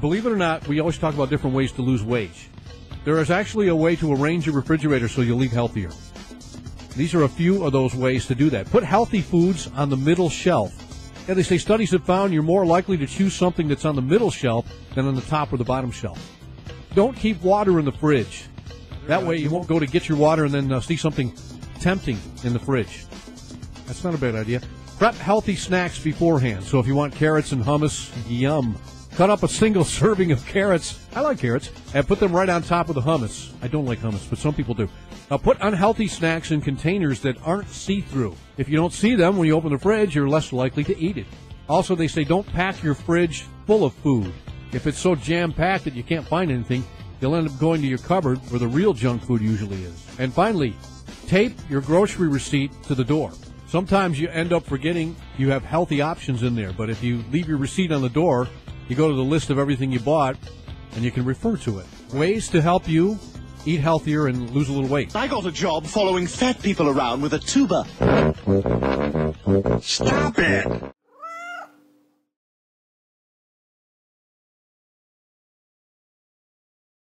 believe it or not, we always talk about different ways to lose weight. There is actually a way to arrange your refrigerator so you'll eat healthier. These are a few of those ways to do that. Put healthy foods on the middle shelf. Yeah, they say studies have found you're more likely to choose something that's on the middle shelf than on the top or the bottom shelf. Don't keep water in the fridge. That way you won't go to get your water and then uh, see something tempting in the fridge. That's not a bad idea. Prep healthy snacks beforehand. So if you want carrots and hummus, yum. Cut up a single serving of carrots. I like carrots. And put them right on top of the hummus. I don't like hummus, but some people do. Now put unhealthy snacks in containers that aren't see-through. If you don't see them when you open the fridge, you're less likely to eat it. Also, they say don't pack your fridge full of food. If it's so jam-packed that you can't find anything, you'll end up going to your cupboard where the real junk food usually is. And finally, tape your grocery receipt to the door. Sometimes you end up forgetting you have healthy options in there, but if you leave your receipt on the door, you go to the list of everything you bought and you can refer to it. Ways to help you eat healthier and lose a little weight. I got a job following fat people around with a tuba. Stop it!